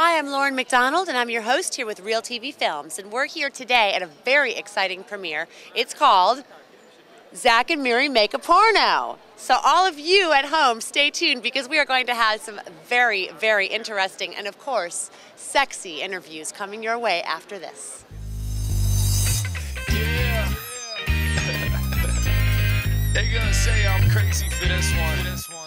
Hi, I'm Lauren McDonald, and I'm your host here with Real TV Films. And we're here today at a very exciting premiere. It's called Zack and Miri Make a Porno. So, all of you at home, stay tuned because we are going to have some very, very interesting and, of course, sexy interviews coming your way after this. Yeah. they gonna say I'm crazy for this one. This one.